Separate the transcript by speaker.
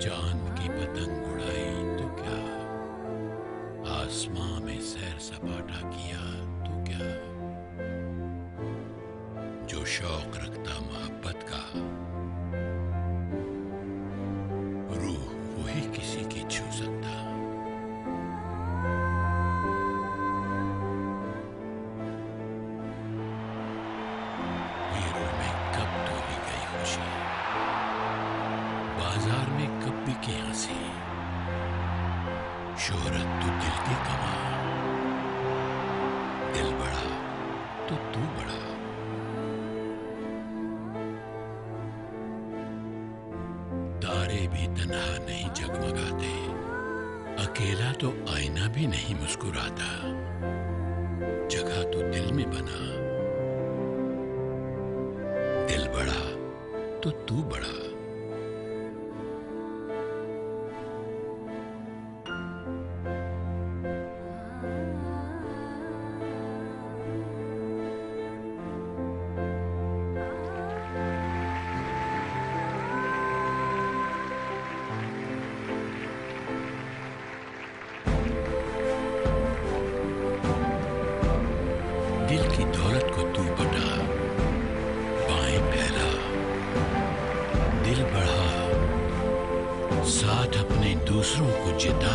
Speaker 1: चाँद की पतंग उड़ाई तो क्या? आसमां में सैर सपाटा किया तो क्या? जो शौक रखता मोहब्बत का बाज़ार में कब बिके हँसी शोहरत तो दिल की कमा। दिल बड़ा तो तू बड़ा। तारे भी तनहा नहीं जगमगाते। अकेला तो आईना भी नहीं मुस्कुराता। जगह तो दिल में बना। दिल बड़ा तो तू बड़ा। दिल की दौलत को तू बटा बाएँ फैला दिल बढ़ा। साथ अपने दूसरों को जिता।